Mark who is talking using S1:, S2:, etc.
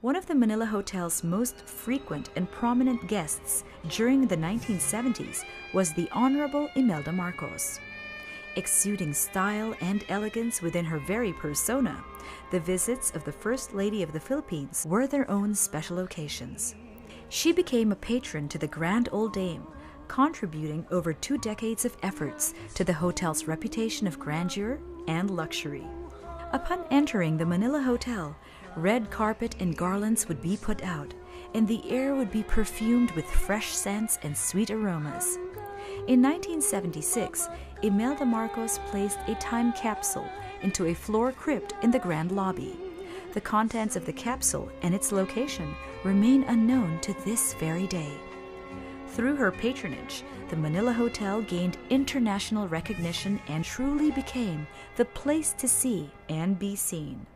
S1: One of the Manila Hotel's most frequent and prominent guests during the 1970s was the Honorable Imelda Marcos. Exuding style and elegance within her very persona, the visits of the First Lady of the Philippines were their own special occasions. She became a patron to the Grand Old Dame, contributing over two decades of efforts to the hotel's reputation of grandeur and luxury. Upon entering the Manila Hotel, red carpet and garlands would be put out, and the air would be perfumed with fresh scents and sweet aromas. In 1976, Imelda Marcos placed a time capsule into a floor crypt in the grand lobby. The contents of the capsule and its location remain unknown to this very day. Through her patronage, the Manila Hotel gained international recognition and truly became the place to see and be seen.